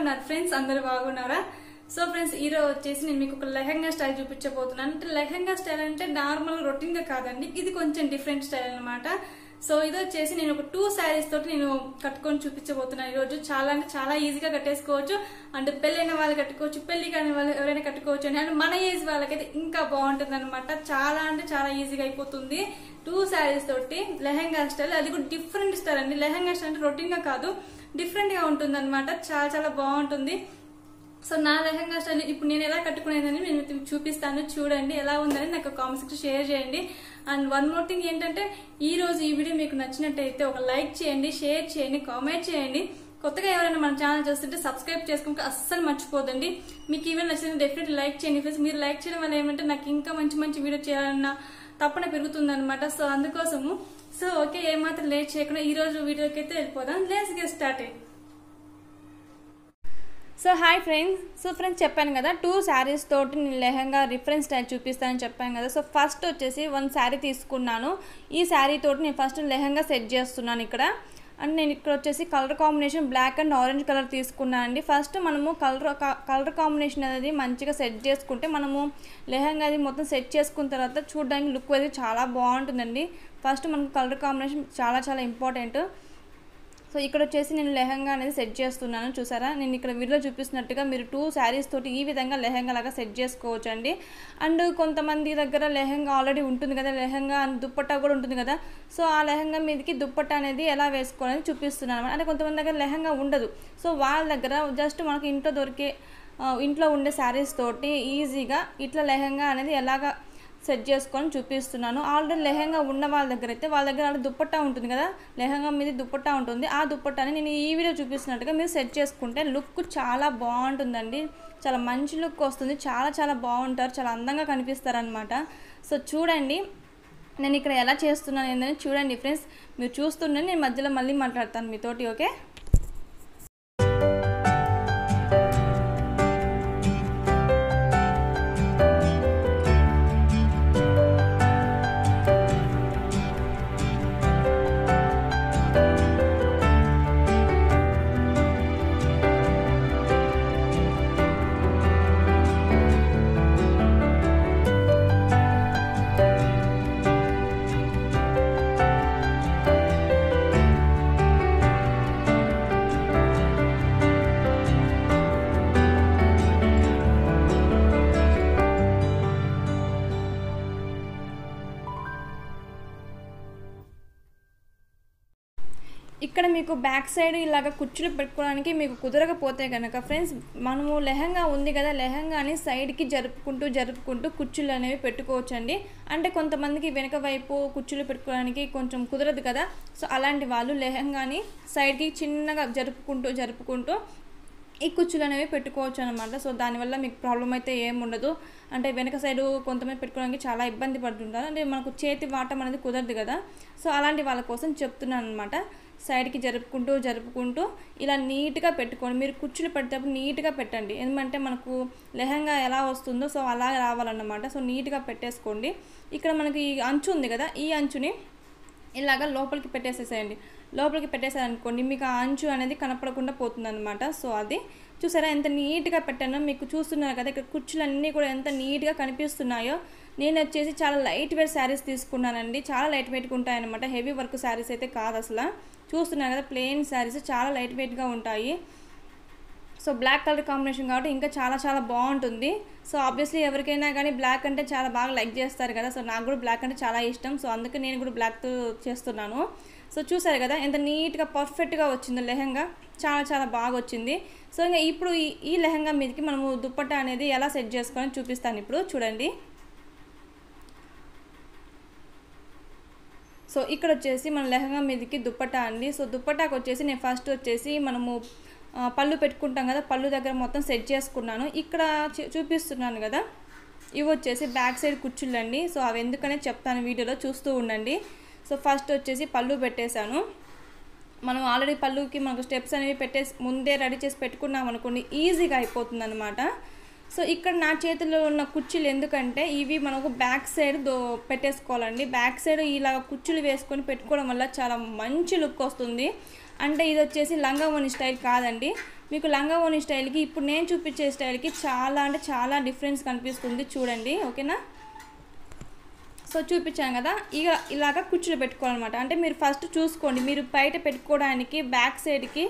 ఉన్నారు ఫ్రెండ్స్ అందరు బాగున్నారా? సో ఫ్రెండ్స్ ఈ రోజు వచ్చేసి నేను మీకు ఒక లెహంగా స్టైల్ చూపించబోతున్నాను. అంటే లెహంగా స్టైల్ అంటే నార్మల్ రొటీన్గా కాదండి. ఇది కొంచెం డిఫరెంట్ స్టైల్ అన్నమాట. సో ఇది వచ్చేసి నేను ఒక టూ శారీస్ తోటి నేను కట్టుకొని చూపించబోతున్నాను ఈ రోజు చాలా అంటే చాలా ఈజీగా కట్టేసుకోవచ్చు. అంటే పెళ్ళైన వాళ్ళు కట్టుకోవచ్చు పెళ్ళి కాని వాళ్ళు ఎవరైనా కట్టుకోవచ్చు అని. అంటే మన ఏజ్ వాళ్ళకైతే ఇంకా బాగుంటుంది అనమాట చాలా అంటే చాలా ఈజీగా అయిపోతుంది. టూ శారీస్ తోటి లెహెంగా స్టైల్ అది కూడా డిఫరెంట్ స్టైల్ అండి. లెహంగా స్టైల్ అంటే రొటీన్గా కాదు డిఫరెంట్గా ఉంటుంది అనమాట చాలా చాలా బాగుంటుంది. సో నా లెహంగా స్టైల్ ఇప్పుడు నేను ఎలా కట్టుకునేదని నేను చూపిస్తాను. చూడండి ఎలా ఉందని నాకు కామెంట్స్ షేర్ చేయండి. అండ్ వన్ మోర్ థింగ్ ఏంటంటే ఈ రోజు ఈ వీడియో మీకు నచ్చినట్టయితే ఒక లైక్ చేయండి షేర్ చేయండి కామెంట్ చేయండి. కొత్తగా ఎవరైనా మన ఛానల్ చూస్తుంటే సబ్స్క్రైబ్ చేసుకుంటే అస్సలు మర్చిపోదండి మీకు ఈవెన్ నచ్చిన డెఫినెట్ లైక్ చేయండి ఫ్రెండ్స్ మీరు లైక్ చేయడం వల్ల ఏమంటే నాకు ఇంకా మంచి మంచి వీడియో చేయాలన్న తప్పన పెరుగుతుంది అనమాట సో అందుకోసము సో ఓకే ఏమాత్రం లేట్ చేయకుండా ఈ రోజు వీడియోకి అయితే వెళ్ళిపోదాం. Let's get start so hi friends so friends చెప్పాను కదా టూ శారీస్ తోటి నేను లెహంగా రిఫరెన్స్ స్టైల్ చూపిస్తానని చెప్పాను కదా. సో ఫస్ట్ వచ్చేసి వన్ శారీ తీసుకున్నాను. ఈ శారీ తోటి నేను ఫస్ట్ లెహంగా సెట్ చేస్తున్నాను ఇక్కడ. అండ్ నేను ఇక్కడ వచ్చేసి colour combination black and orange colour తీసుకున్నాను అండి ఫస్ట్ మనము కలర్ కలర్ కాంబినేషన్ అనేది మంచిగా సెట్ చేసుకుంటే మనము లెహంగా అది మొత్తం సెట్ చేసుకున్న తర్వాత చూడడానికి లుక్ అయితే చాలా బాగుంటుందండి. ఫస్ట్ మనకు కలర్ కాంబినేషన్ చాలా చాలా ఇంపార్టెంట్ సో ఇక్కడ వచ్చేసి నేను లెహంగా అనేది సెట్ చేస్తున్నాను చూసారా? నేను ఇక్కడ వీడియో చూపిస్తున్నట్టుగా మీరు టూ శారీస్ తోటి ఈ విధంగా లెహంగా లాగా సెట్ చేసుకోవచ్చు అండి అండ్ కొంతమంది దగ్గర లెహంగా ఆల్రెడీ ఉంటుంది కదా లెహంగా అండ్ దుప్పట్టా కూడా ఉంటుంది కదా. సో ఆ లెహంగా మీదకి దుప్పట్టా అనేది ఎలా వేసుకోవాలని చూపిస్తున్నాను అంటే కొంతమంది దగ్గర లెహంగా ఉండదు. సో వాళ్ళ దగ్గర జస్ట్ మనకు ఇంట్లో దొరికే ఇంట్లో ఉండే శారీస్ తోటి ఈజీగా ఇట్లా లెహంగా అనేది ఎలాగా సెట్ చేసుకొని చూపిస్తున్నాను. ఆల్రెడీ లెహంగా ఉన్న వాళ్ళ దగ్గర అయితే వాళ్ళ దగ్గర ఆల్రెడీ దుప్పట్టా ఉంటుంది కదా? లెహంగా మీద దుప్పట్టా ఉంటుంది. ఆ దుప్పట్టాని నేను ఈ వీడియో చూపిస్తున్నట్టుగా మీరు సెట్ చేసుకుంటే లుక్ చాలా బాగుంటుందండి. చాలా మంచి లుక్ వస్తుంది. చాలా చాలా బాగుంటారు. చాలా అందంగా కనిపిస్తారనమాట సో చూడండి నేను ఇక్కడ ఎలా చేస్తున్నాను ఏంటని చూడండి ఫ్రెండ్స్. మీరు చూస్తుండే నేను మధ్యలో మళ్ళీ మాట్లాడతాను మీతోటి ఓకే? మీకు బ్యాక్ సైడ్ ఇలాగ కుర్చీలు పెట్టుకోవడానికి మీకు కుదరకపోతే కనుక ఫ్రెండ్స్ మనము లెహంగా ఉంది కదా లెహంగాని సైడ్కి జరుపుకుంటూ జరుపుకుంటూ కుర్చీలు అనేవి పెట్టుకోవచ్చండి. అంటే కొంతమందికి వెనక వైపు కుర్చీలు పెట్టుకోవడానికి కొంచెం కుదరదు కదా. సో అలాంటి వాళ్ళు లెహంగాని సైడ్కి చిన్నగా జరుపుకుంటూ జరుపుకుంటూ ఈ కుర్చీలు అనేవి పెట్టుకోవచ్చు అనమాట సో దానివల్ల మీకు ప్రాబ్లం అయితే ఏముండదు అంటే వెనక సైడు కొంతమంది పెట్టుకోవడానికి చాలా ఇబ్బంది పడుతుంటారు. అంటే మనకు చేతి వాటం అనేది కుదరదు కదా. సో అలాంటి వాళ్ళ కోసం చెప్తున్నాను అనమాట సైడ్కి జరుపుకుంటూ జరుపుకుంటూ ఇలా నీట్గా పెట్టుకోండి మీరు కుర్చీలు పెట్టేటప్పుడు నీట్గా పెట్టండి. ఎందుకంటే మనకు లెహంగా ఎలా వస్తుందో సో అలా రావాలన్నమాట. సో నీట్గా పెట్టేసుకోండి. ఇక్కడ మనకి ఈ అంచు ఉంది కదా. ఈ అంచుని ఇలాగ లోపలికి పెట్టేసేసేయండి. లోపలికి పెట్టేసారనుకోండి మీకు ఆ అంచు అనేది కనపడకుండా పోతుందన్నమాట. సో అది చూసారా ఎంత నీట్గా పెట్టానో మీకు చూస్తున్నారు కదా ఇక్కడ కుర్చీలన్నీ కూడా ఎంత నీట్గా కనిపిస్తున్నాయో. నేను వచ్చేసి చాలా లైట్ వెయిట్ శారీస్ తీసుకున్నానండి. చాలా లైట్ వెయిట్గా ఉంటాయన్నమాట. హెవీ వర్క్ శారీస్ అయితే కాదు అసలు. చూస్తున్నారు కదా ప్లెయిన్ శారీస్ చాలా లైట్ వెయిట్గా ఉంటాయి. సో బ్లాక్ కలర్ కాంబినేషన్ కాబట్టి ఇంకా చాలా చాలా బాగుంటుంది. సో ఆబ్వియస్లీ ఎవరికైనా కానీ బ్లాక్ అంటే చాలా బాగా లైక్ చేస్తారు కదా. సో నాకు కూడా బ్లాక్ అంటే చాలా ఇష్టం. సో అందుకే నేను కూడా బ్లాక్తో చేస్తున్నాను. సో చూసారు కదా ఎంత నీట్గా పర్ఫెక్ట్గా వచ్చిందో లెహంగా. చాలా చాలా బాగా వచ్చింది. సో ఇంకా ఇప్పుడు ఈ ఈ లెహంగా మీదకి మనము దుప్పట్ట అనేది ఎలా సెట్ చేసుకొని చూపిస్తాను ఇప్పుడు. చూడండి. సో ఇక్కడ వచ్చేసి మన లెహంగా మీదకి దుప్పట్టా అండి. సో దుప్పటాకు వచ్చేసి నేను ఫస్ట్ వచ్చేసి మనము పళ్ళు పెట్టుకుంటాం కదా పళ్ళు దగ్గర మొత్తం సెట్ చేసుకున్నాను. ఇక్కడ చూపిస్తున్నాను కదా ఇవి వచ్చేసి బ్యాక్ సైడ్ కుర్చీలండి సో అవి ఎందుకనే చెప్తాను వీడియోలో చూస్తూ ఉండండి. సో ఫస్ట్ వచ్చేసి పళ్ళు పెట్టేశాను. మనం ఆల్రెడీ పళ్ళుకి మనకు స్టెప్స్ అనేవి పెట్టేసి ముందే రెడీ చేసి పెట్టుకున్నాం అనుకోండి ఈజీగా అయిపోతుంది అనమాట సో ఇక్కడ నా చేతిలో ఉన్న కుర్చీలు ఎందుకంటే ఇవి మనకు బ్యాక్ సైడ్ దో పెట్టేసుకోవాలండి. బ్యాక్ సైడ్ ఇలా కుర్చీలు వేసుకొని పెట్టుకోవడం వల్ల చాలా మంచి లుక్ వస్తుంది. అంటే ఇది వచ్చేసి లంగా ఓని స్టైల్ కాదండి. మీకు లంగా ఓని స్టైల్కి ఇప్పుడు నేను చూపించే స్టైల్కి చాలా అంటే చాలా డిఫరెన్స్ కనిపిస్తుంది. చూడండి ఓకేనా? సో చూపించాను కదా. ఇక ఇలాగ కుర్చీలు పెట్టుకోవాలన్నమాట. అంటే మీరు ఫస్ట్ చూసుకోండి. మీరు బయట పెట్టుకోవడానికి బ్యాక్ సైడ్కి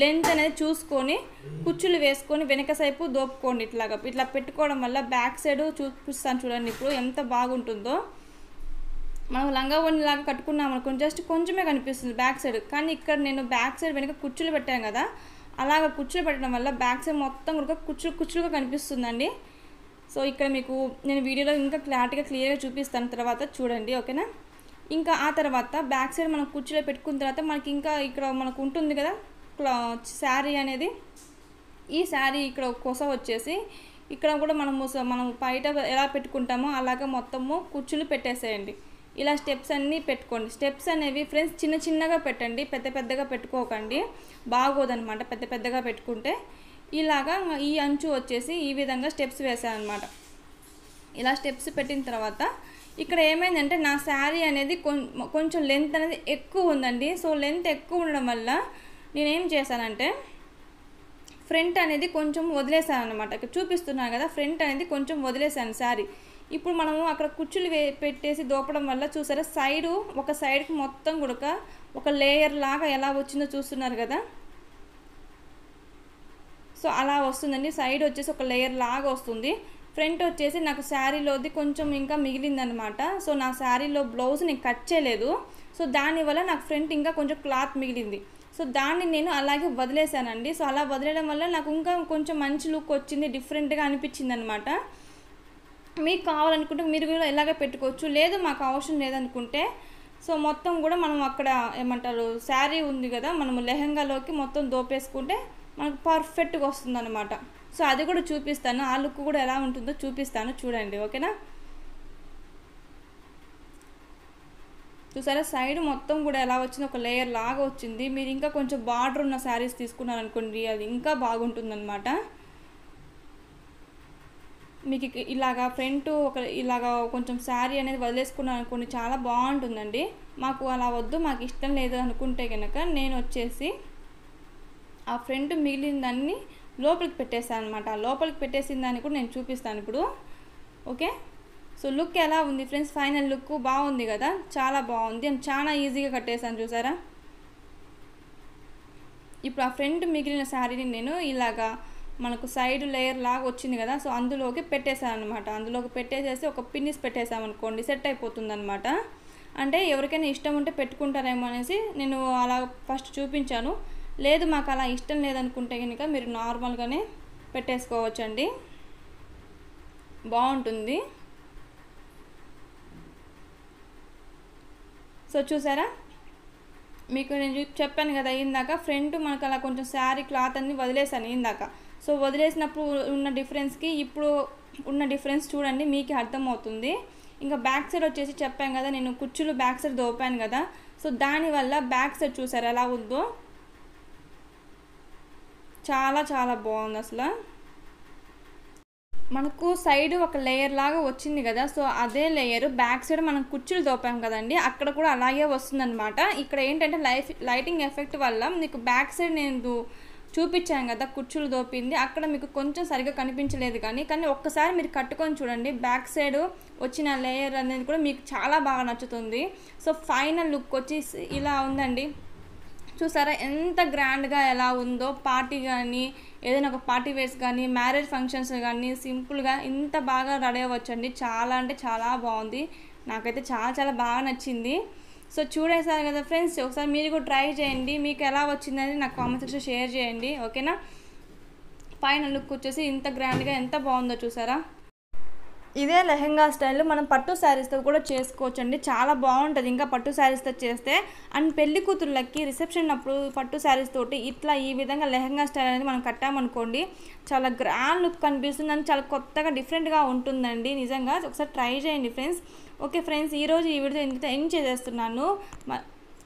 లెంత్ అనేది చూసుకొని కుర్చీలు వేసుకొని వెనక సైపు దోపుకోండి ఇట్లాగా. ఇట్లా పెట్టుకోవడం వల్ల బ్యాక్ సైడ్ చూపిస్తాను చూడండి ఇప్పుడు ఎంత బాగుంటుందో. మనం లంగా లాగా కట్టుకున్నాం అనుకోండి జస్ట్ కొంచెమే కనిపిస్తుంది బ్యాక్ సైడ్. కానీ ఇక్కడ నేను బ్యాక్ సైడ్ వెనక కుర్చీలు పెట్టాను కదా. అలాగ కుర్చీలు పెట్టడం వల్ల బ్యాక్ సైడ్ మొత్తం కూడా కుర్చీలు కుర్చీలుగా కనిపిస్తుందండి. సో ఇక్కడ మీకు నేను వీడియోలో ఇంకా క్లారిటీగా క్లియర్గా చూపిస్తాను తర్వాత చూడండి ఓకేనా? ఇంకా ఆ తర్వాత బ్యాక్ సైడ్ మనం కుర్చీలో పెట్టుకున్న తర్వాత మనకి ఇంకా ఇక్కడ మనకు ఉంటుంది కదా క్లా శారీ అనేది. ఈ శారీ ఇక్కడ కొస వచ్చేసి ఇక్కడ కూడా మనము స- మనం బయట ఎలా పెట్టుకుంటామో అలాగే మొత్తము కుర్చీలు పెట్టేసేయండి. ఇలా స్టెప్స్ అన్నీ పెట్టుకోండి. స్టెప్స్ అనేవి ఫ్రెండ్స్ చిన్న చిన్నగా పెట్టండి పెద్ద పెద్దగా పెట్టుకోకండి. బాగోదనమాట పెద్ద పెద్దగా పెట్టుకుంటే. ఇలాగా ఈ అంచు వచ్చేసి ఈ విధంగా స్టెప్స్ వేసాను అనమాట ఇలా స్టెప్స్ పెట్టిన తర్వాత ఇక్కడ ఏమైందంటే నా శారీ అనేది కొం- కొంచెం లెంత్ అనేది ఎక్కువ ఉందండి. సో లెంత్ ఎక్కువ ఉండడం వల్ల నేనేం చేశానంటే ఫ్రంట్ అనేది కొంచెం వదిలేసాను అనమాట ఇక్కడ చూపిస్తున్నాను కదా ఫ్రంట్ అనేది కొంచెం వదిలేసాను శారీ. ఇప్పుడు మనము అక్కడ కుచ్చులు వే పెట్టేసి దోపడం వల్ల చూసారా సైడు ఒక సైడ్కి మొత్తం కూడా ఒక లేయర్ లాగా ఎలా వచ్చిందో చూస్తున్నారు కదా. సో అలా వస్తుందండి. సైడ్ వచ్చేసి ఒక లేయర్ లాగా వస్తుంది. ఫ్రంట్ వచ్చేసి నాకు శారీలోది కొంచెం ఇంకా మిగిలిందనమాట. సో నా శారీలో బ్లౌజ్ నేను కట్ చేయలేదు. సో దానివల్ల నాకు ఫ్రంట్ ఇంకా కొంచెం క్లాత్ మిగిలింది. సో దాన్ని నేను అలాగే వదిలేసానండి. సో అలా వదిలేయడం వల్ల నాకు ఇంకా కొంచెం మంచి లుక్ వచ్చింది. డిఫరెంట్గా అనిపించింది అనమాట మీకు కావాలనుకుంటే మీరు కూడా ఇలాగే పెట్టుకోవచ్చు. లేదు మాకు అవసరం లేదనుకుంటే సో మొత్తం కూడా మనం అక్కడ ఏమంటారు శారీ ఉంది కదా మనము లెహంగాలోకి మొత్తం దోపేసుకుంటే మనకు పర్ఫెక్ట్గా వస్తుంది అనమాట సో అది కూడా చూపిస్తాను. ఆ లుక్ కూడా ఎలా ఉంటుందో చూపిస్తాను. చూడండి ఓకేనా? చూసారా? సైడ్ మొత్తం కూడా ఎలా వచ్చింది ఒక లేయర్ లాగా వచ్చింది. మీరు ఇంకా కొంచెం బార్డర్ ఉన్న శారీస్ తీసుకున్నారనుకోండి అది ఇంకా బాగుంటుందన్నమాట. మీకు ఇలాగా ఫ్రంట్ ఒక ఇలాగా కొంచెం శారీ అనేది వదిలేసుకున్నాను అనుకోండి చాలా బాగుంటుందండి. మాకు అలా వద్దు మాకు ఇష్టం లేదు అనుకుంటే కనుక నేను వచ్చేసి ఆ ఫ్రంట్ మిగిలిన దాన్ని లోపలికి పెట్టేస్తాను అనమాట లోపలికి పెట్టేసిన దాన్ని కూడా నేను చూపిస్తాను ఇప్పుడు. ఓకే? సో లుక్ ఎలా ఉంది ఫ్రెండ్స్? ఫైనల్ లుక్ బాగుంది కదా? చాలా బాగుంది. అండ్ చాలా ఈజీగా కట్టేసాను చూసారా? ఇప్పుడు ఆ ఫ్రంట్ మిగిలిన శారీని నేను ఇలాగా మనకు సైడ్ లేయర్ లాగా వచ్చింది కదా? సో అందులోకి పెట్టేశాను అనమాట అందులోకి పెట్టేసేసి ఒక పిన్నిస్ పెట్టేసామనుకోండి సెట్ అయిపోతుంది అనమాట అంటే ఎవరికైనా ఇష్టం ఉంటే పెట్టుకుంటారేమో అనేసి నేను అలా ఫస్ట్ చూపించాను. లేదు మాకు అలా ఇష్టం లేదనుకుంటే కనుక మీరు నార్మల్గానే పెట్టేసుకోవచ్చండి. బాగుంటుంది. సో చూసారా? మీకు నేను చెప్పాను కదా ఇందాక ఫ్రంట్ మనకు అలా కొంచెం శారీ క్లాత్ అన్ని వదిలేసాను ఇందాక. సో వదిలేసినప్పుడు ఉన్న డిఫరెన్స్కి ఇప్పుడు ఉన్న డిఫరెన్స్ చూడండి మీకు అర్థమవుతుంది. ఇంకా బ్యాక్ సైడ్ వచ్చేసి చెప్పాను కదా నేను కుర్చీలు బ్యాక్ సైడ్ దోపాను కదా. సో దానివల్ల బ్యాక్ సైడ్ చూసారు ఎలా ఉందో? చాలా చాలా బాగుంది అసలు. మనకు సైడ్ ఒక లేయర్ లాగా వచ్చింది కదా సో అదే లేయర్ బ్యాక్ సైడ్ మనం కుర్చీలు దోపాం కదండి అక్కడ కూడా అలాగే వస్తుందన్నమాట. ఇక్కడ ఏంటంటే లైఫ్ లైటింగ్ ఎఫెక్ట్ వల్ల మీకు బ్యాక్ సైడ్ నేను చూపించాను కదా కుర్చీలు దోపింది అక్కడ మీకు కొంచెం సరిగ్గా కనిపించలేదు కానీ కానీ ఒక్కసారి మీరు కట్టుకొని చూడండి బ్యాక్ సైడ్ వచ్చిన లేయర్ అనేది కూడా మీకు చాలా బాగా నచ్చుతుంది. సో ఫైనల్ లుక్ వచ్చి ఇలా ఉందండి. చూసారా? ఎంత గ్రాండ్గా ఎలా ఉందో పార్టీ కానీ ఏదైనా ఒక పార్టీ వేర్స్ కానీ మ్యారేజ్ ఫంక్షన్స్ కానీ సింపుల్గా ఇంత బాగా రెడీ అవ్వచ్చండి. చాలా అంటే చాలా బాగుంది నాకైతే చాలా చాలా బాగా నచ్చింది. సో చూడేసారు కదా ఫ్రెండ్స్ ఒకసారి మీరు కూడా ట్రై చేయండి. మీకు ఎలా వచ్చిందని నాకు కామెంట్ సెక్షన్ షేర్ చేయండి. ఓకేనా? పైన లుక్ వచ్చేసి ఇంత గ్రాండ్గా ఎంత బాగుందో చూసారా? ఇదే లెహెంగా స్టైల్ మనం పట్టు శారీస్తో కూడా చేసుకోవచ్చు అండి చాలా బాగుంటుంది. ఇంకా పట్టు శారీస్తో చేస్తే అండ్ పెళ్ళి కూతుర్లకి రిసెప్షన్ అప్పుడు పట్టు శారీస్ తోటి ఇట్లా ఈ విధంగా లెహెంగా స్టైల్ అనేది మనం కట్టామనుకోండి చాలా గ్రాండ్ లుక్ కనిపిస్తుంది. అని చాలా కొత్తగా డిఫరెంట్గా ఉంటుందండి. నిజంగా ఒకసారి ట్రై చేయండి ఫ్రెండ్స్. ఓకే ఫ్రెండ్స్ ఈరోజు ఈ వీడియో ఇంత ఎండ్ చేసేస్తున్నాను.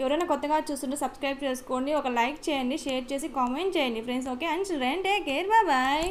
ఎవరైనా కొత్తగా చూస్తుంటే సబ్స్క్రైబ్ చేసుకోండి. ఒక లైక్ చేయండి షేర్ చేసి కామెంట్ చేయండి friends. Okay and children take care. Bye bye.